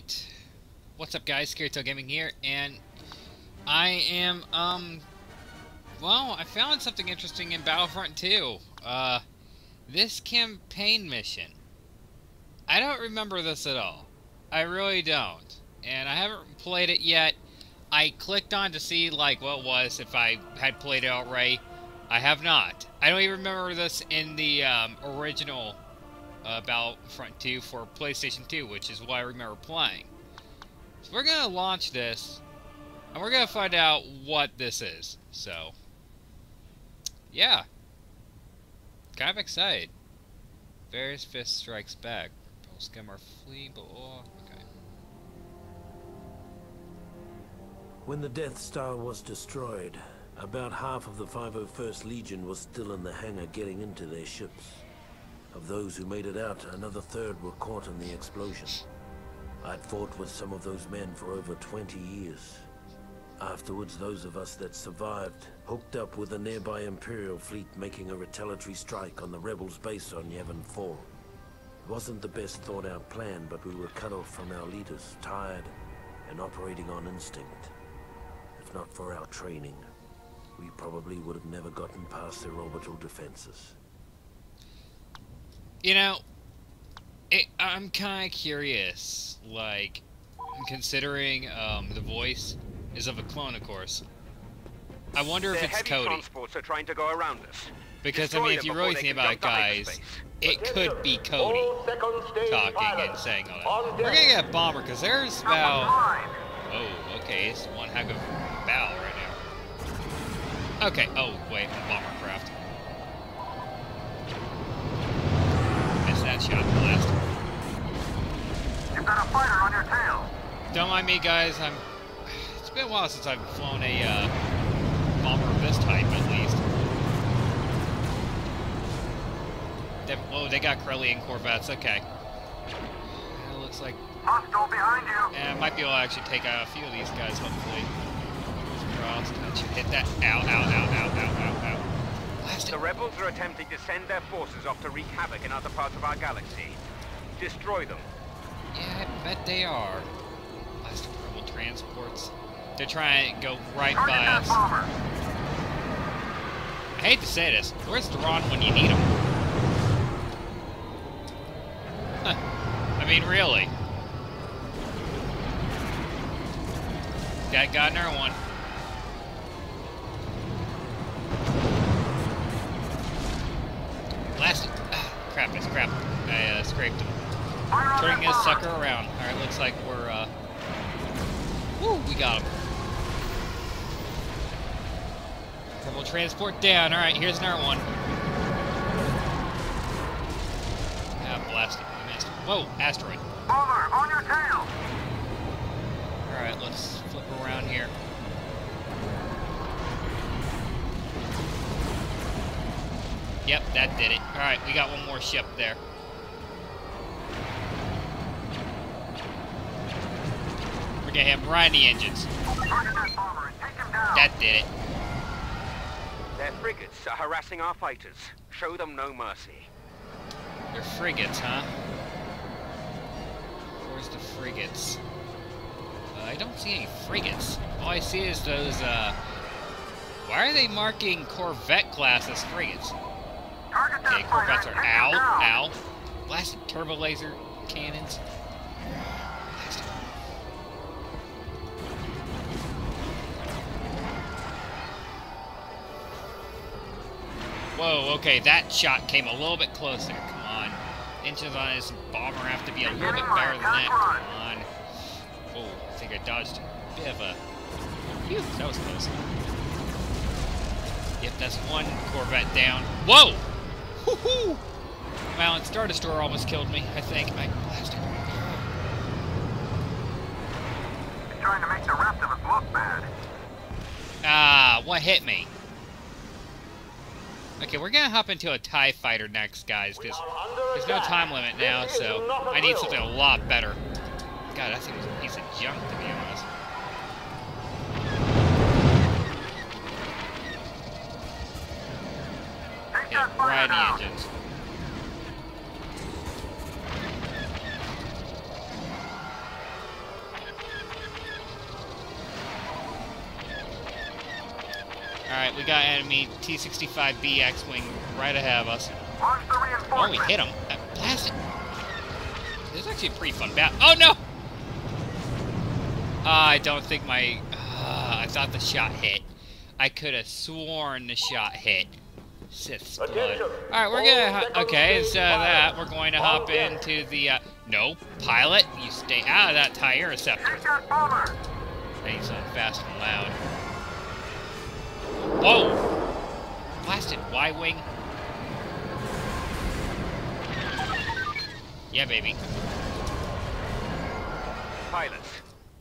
Alright. What's up guys, Scarytail Gaming here, and I am, um, well, I found something interesting in Battlefront 2. Uh, this campaign mission. I don't remember this at all. I really don't. And I haven't played it yet. I clicked on to see, like, what was, if I had played it already. I have not. I don't even remember this in the, um, original uh, Battlefront 2 for PlayStation 2, which is what I remember playing. So we're going to launch this, and we're going to find out what this is. So, yeah. Kind of excited. Vader's Fist Strikes Back. Skimmer Flee, but... Oh, okay. When the Death Star was destroyed, about half of the 501st Legion was still in the hangar getting into their ships. Of those who made it out, another third were caught in the explosion. I'd fought with some of those men for over 20 years. Afterwards, those of us that survived hooked up with a nearby Imperial fleet making a retaliatory strike on the rebels' base on Yavin 4. It wasn't the best thought out plan, but we were cut off from our leaders, tired, and operating on instinct. If not for our training, we probably would have never gotten past their orbital defenses. You know, it, I'm kind of curious. Like, considering um, the voice is of a clone, of course. I wonder if it's heavy Cody. transports are trying to go around us. Because, I mean, if you really think about it, guys, it could be Cody talking and saying all that. We're gonna get a bomber, because there's about... Oh, okay, it's one heck of a battle right now. Okay, oh, wait, bomber Don't mind me, guys, I'm... It's been a while since I've flown a, uh, bomber of this type, at least. They, oh, they got Corellian Corvettes, okay. It looks like Hostile behind you. Yeah, I might be able to actually take out a few of these guys, hopefully. Crossed. That should hit that. Ow, ow, ow, ow, ow, ow, ow. Blast. The rebels are attempting to send their forces off to wreak havoc in other parts of our galaxy. Destroy them. Yeah, I bet they are. Blast rebel transports. They're trying to go right Target by us. bomber. I hate to say this. Where's Duran when you need him? Huh. I mean, really. Got, got another one. Blast. Ah, crap, it's crap. I uh, scraped him. Turning this sucker around. Alright, looks like we're, uh... Woo, we got him. Double transport down. Alright, here's another one. Ah, blasted. I missed. Whoa, asteroid. Bomber on your tail. Alright, let's flip around here. Yep, that did it. Alright, we got one more ship there. We're gonna have right in the engines. That bomber and take him down. That did it. Their frigates are harassing our fighters. Show them no mercy. They're frigates, huh? Where's the frigates? Uh, I don't see any frigates. All I see is those, uh... Why are they marking Corvette class as frigates? Okay, Corvettes are him ow, ow. Blasted turbo laser cannons. Whoa, okay, that shot came a little bit closer. Come on. Inches on this bomber have to be a little bit better than that. Come on. Oh, I think I dodged a bit of a... Phew, that was close. Yep, that's one Corvette down. Whoa! Woohoo! Well, and Star Destroyer almost killed me, I think. Blasted. He's trying to make the rest of us look bad. Ah, what hit me? Okay, we're gonna hop into a TIE fighter next, guys, because there's no time limit now, so I need something a lot better. God, that thing was a piece of junk, to be honest. Yeah, that right in the down. engines. Alright, we got enemy T-65B X-Wing right ahead of us. Oh, we hit him. Uh, blast it. This is actually a pretty fun battle. Oh, no! I don't think my... Uh, I thought the shot hit. I could have sworn the shot hit. Sith's blood. Alright, we're gonna... Okay, instead of that, we're going to hop into the... Uh, no, pilot, you stay out of that TIE Interceptor. That fast and loud. Whoa! Blasted Y-Wing. Yeah, baby. Pilots,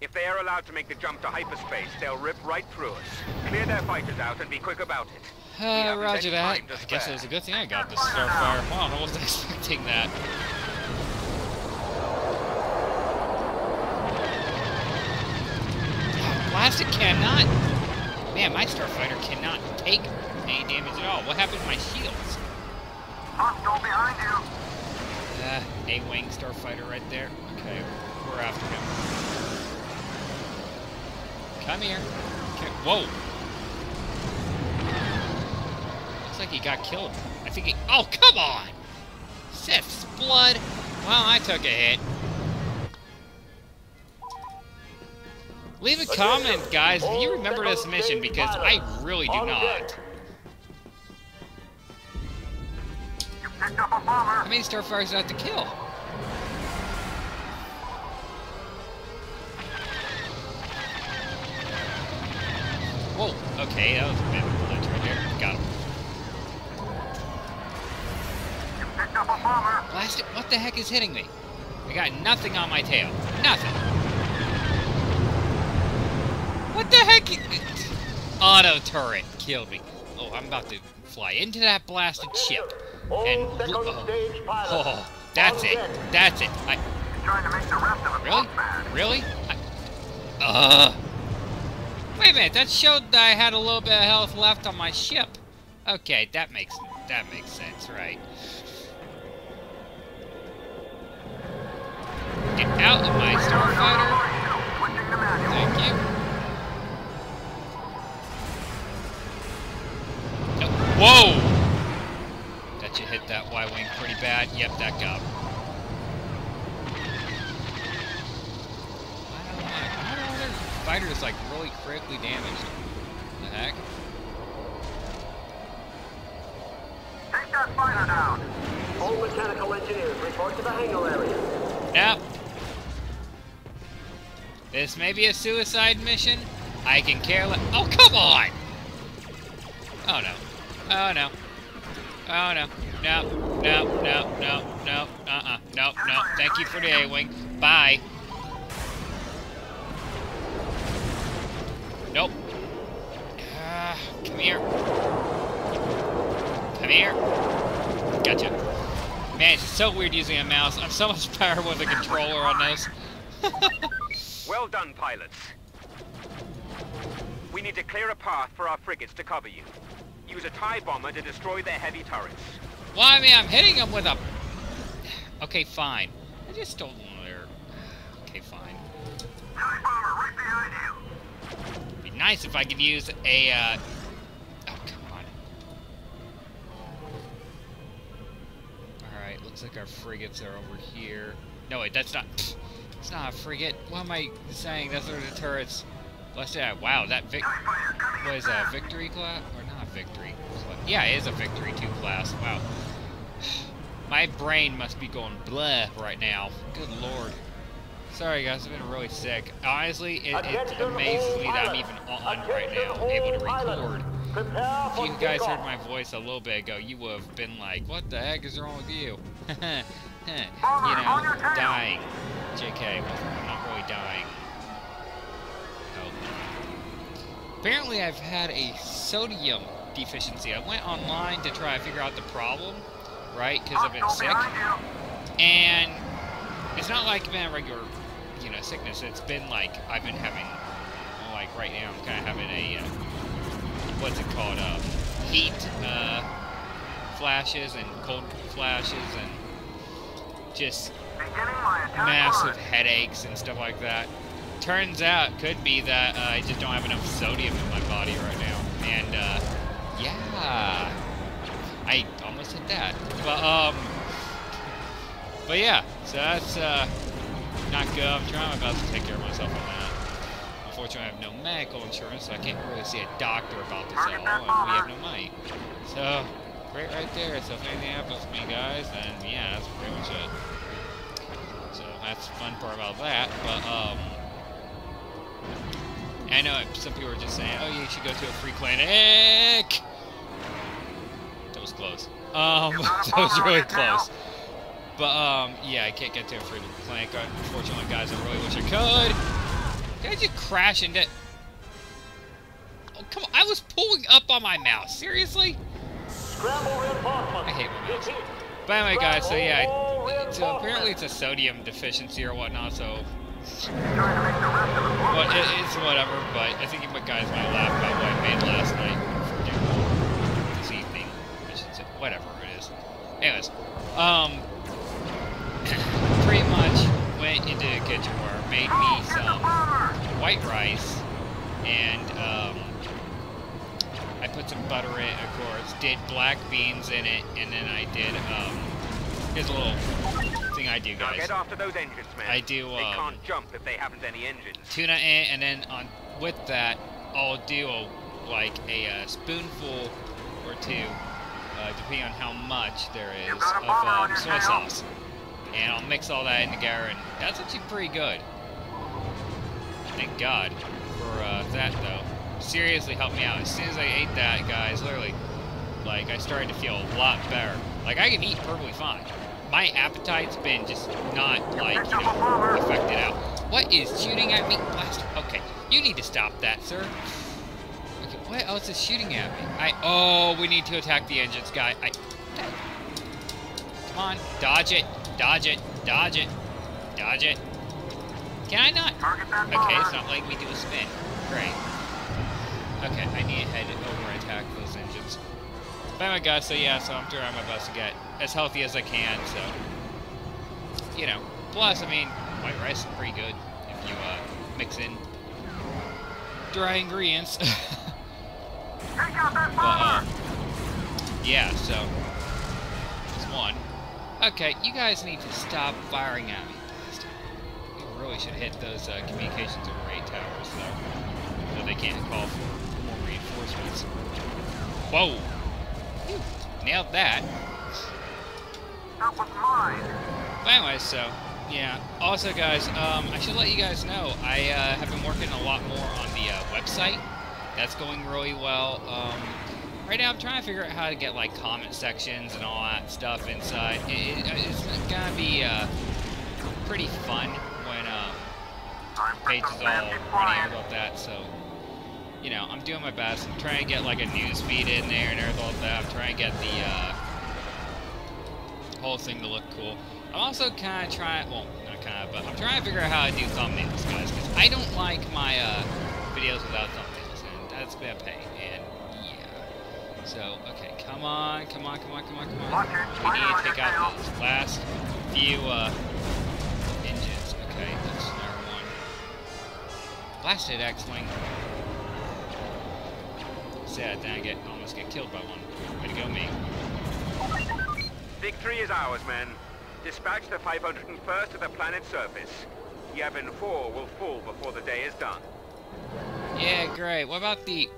if they are allowed to make the jump to hyperspace, they'll rip right through us. Clear their fighters out and be quick about it. Uh, roger that. I guess it was a good thing I got the Starfire. Wow, I wasn't expecting that. Plastic cannot... Man, my Starfighter cannot take any damage at all. What happened to my shields? Hostile behind you. Uh, A-Wing Starfighter right there. Okay, we're after him. Come here. Okay, whoa. Looks like he got killed. I think he... Oh, come on! Sith's blood. Well, I took a hit. Leave a comment, guys, if you remember this mission, because I really do not. You picked up a bomber. How many Starfires do I have to kill? Whoa, okay, that was a bit of a glitch right there. Got him. You picked up a bomber. Blast it, what the heck is hitting me? I got nothing on my tail. Nothing. What the heck? Auto turret killed me. Oh, I'm about to fly into that blasted ship. And oh, stage pilot. oh, that's it. That's it. I, You're trying to make the rest of us Really? Really? I, uh. Wait a minute. That showed that I had a little bit of health left on my ship. Okay, that makes that makes sense, right? Get out of my starfighter. Whoa! That should hit that Y-wing pretty bad. Yep, that got him. Why don't I- why are all their fighters like really critically damaged? The heck? Take that fighter down. All mechanical engineers report to the hangar area. Now, this may be a suicide mission. I can care less. Oh, come on! Oh no. Oh no. Oh no. No, no, no, no, no, uh-uh. No, no. Thank you for the A-Wing. Bye. Nope. Ah, come here. Come here. Gotcha. Man, it's so weird using a mouse. I'm so much better with a controller on this. Well done, pilots. We need to clear a path for our frigates to cover you. Use a TIE bomber to destroy their heavy turrets. well, I mean, I'm hitting them with a... Okay, fine. I just stole one of their... Okay, fine. TIE bomber right behind you. It'd be nice if I could use a, uh... Oh, come on. Alright, looks like our frigates are over here. No, wait, that's not... It's not a frigate. What am I saying? Those are the turrets. Let's say, wow, that Vic... That, fast. Victory class? Victory? Yeah, it is a Victory 2 class. Wow. My brain must be going blah right now. Good lord. Sorry guys, I've been really sick. Honestly, it, it amazes me that I'm even on right now, able to record. If you guys heard my voice a little bit ago, you would have been like, what the heck is wrong with you? you Bomber, on your know, dying. JK, I'm not really dying. Apparently I've had a sodium deficiency. I went online to try to figure out the problem, right? Because I've been sick. And it's not like been a regular, you know, sickness. It's been like I've been having, like right now, I'm kind of having a, uh, what's it called, uh, heat uh, flashes and cold flashes and just Beginning my attack massive headaches and stuff like that. Turns out, could be that uh, I just don't have enough sodium in my body right now. And, uh, yeah. I almost hit that. But, um, but yeah, so that's, uh, not good. I'm trying my best to take care of myself on that. Unfortunately, I have no medical insurance, so I can't really see a doctor about this at all, and we have no money. So, great right there. So if anything happens to me, guys, then yeah, that's pretty much it. So that's the fun part about that. But, um, I know some people are just saying, oh, you should go to a free clinic. Was close. Um, that was really close. But, um, yeah, I can't get to a free clinic. Unfortunately, guys, I really wish I could. Did I just crash into... Oh, come on. I was pulling up on my mouse. Seriously? I hate my mouse. But anyway, guys, so yeah, so apparently it's a sodium deficiency or whatnot, so... Well, it, it's whatever, but I think you guys might laugh about what I made last night, Anyways, um, pretty much went into the kitchen where made me some white rice, and, um, I put some butter in it, of course, did black beans in it, and then I did, um, here's a little thing I do, Now guys. get after those engines, man. I do, They um, can't jump if they haven't any engines. tuna in, and then on with that, I'll do a, like a, uh spoonful or two, uh, depending on how much there is of um, soy sauce, and I'll mix all that in together, and that's actually pretty good. Thank God for uh, that, though. Seriously helped me out. As soon as I ate that, guys, literally, like I started to feel a lot better. Like I can eat perfectly fine. My appetite's been just not like you know affected out. What is shooting at me? Blast. Okay, you need to stop that, sir. What else is shooting at me? I. Oh, we need to attack the engines, guy. I. Come on, dodge it, dodge it, dodge it, dodge it. Can I not? Okay, it's not letting me do a spin. Great. Okay, I need to head over and attack those engines. But my guys, so yeah, so I'm trying my best to get as healthy as I can, so, you know. Plus, I mean, white rice is pretty good if you, uh, mix in dry ingredients. but, yeah, so, there's one. Okay, you guys need to stop firing at me. Bastard. We really should hit those, uh, communications array towers, though. So they can't call for more reinforcements. Whoa! Whew, Nailed that. That was mine. But anyway, so yeah. Also, guys, um, I should let you guys know I uh, have been working a lot more on the uh, website. That's going really well. Um, right now, I'm trying to figure out how to get like comment sections and all that stuff inside. It, it, it's gonna be uh, pretty fun when um, page is all running about that. So, you know, I'm doing my best. I'm trying to get like a news feed in there and everything like that. I'm trying to get the uh, whole thing to look cool. I'm also kind of trying, well, not kind of, but I'm trying to figure out how to do thumbnails, guys, because I don't like my uh, videos without thumbnails, and that's been a pain, and yeah. So, okay, come on, come on, come on, come on, come on. We need to take out those last few uh, engines. Okay, that's number one. Blasted X-Wing. Sad, then I get almost get killed by one. Way to go, me. Victory is ours, men. Dispatch the 501st to the planet's surface. Yavin 4 will fall before the day is done. Yeah, great. What about the...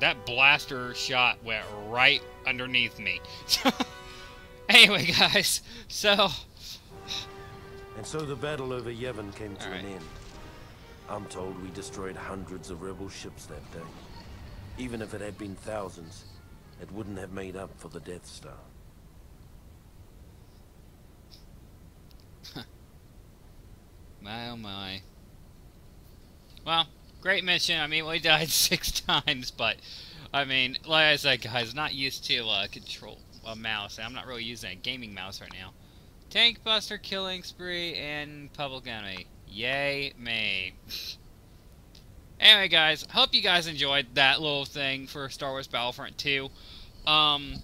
That blaster shot went right underneath me. anyway, guys, so... And so the battle over Yavin came to Alright. an end. I'm told we destroyed hundreds of rebel ships that day. Even if it had been thousands, it wouldn't have made up for the Death Star. My oh my. Well, great mission. I mean, we died six times, but I mean, like I said, guys, not used to uh, control a mouse. I'm not really using a gaming mouse right now. Tank Buster, Killing Spree, and Public Enemy. Yay me. anyway, guys, hope you guys enjoyed that little thing for Star Wars Battlefront 2. Um,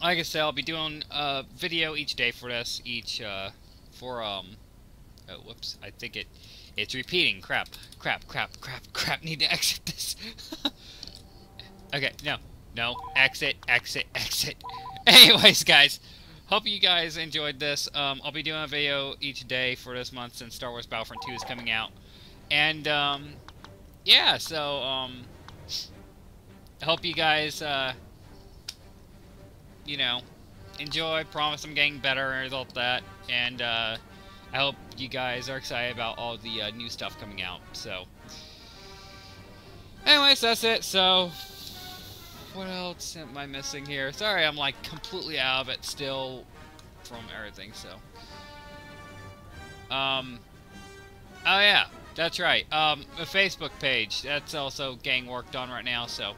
like I said, I'll be doing a video each day for this, each, uh, for, um, Oh, whoops. I think it it's repeating. Crap. Crap, crap, crap, crap. Need to exit this. Okay, no, no, exit, exit, exit. Anyways, guys, hope you guys enjoyed this. Um, I'll be doing a video each day for this month since Star Wars Battlefront 2 is coming out. And, um, yeah, so, um, I hope you guys, uh, you know, enjoy. Promise I'm getting better as a result of that. And, uh, I hope you guys are excited about all the uh, new stuff coming out. So, anyways, that's it. So, what else am I missing here? Sorry, I'm like completely out of it still from everything. So, um, oh yeah, that's right. Um, a Facebook page that's also getting worked on right now. So.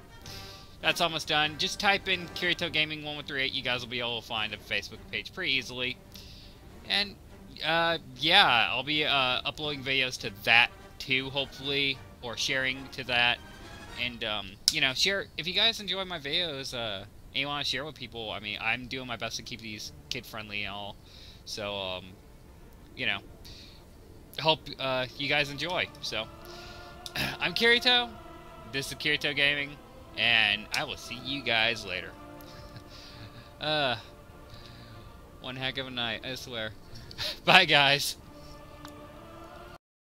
That's almost done. Just type in Kirito Gaming 1138. You guys will be able to find a Facebook page pretty easily. And uh, yeah, I'll be uh, uploading videos to that too, hopefully, or sharing to that. And, um, you know, share, if you guys enjoy my videos, uh, and you want to share with people, I mean, I'm doing my best to keep these kid-friendly and all. So, um, you know, hope, uh, you guys enjoy. So, I'm Kirito. This is Kirito Gaming, and I will see you guys later. uh, one heck of a night, I swear. Bye, guys.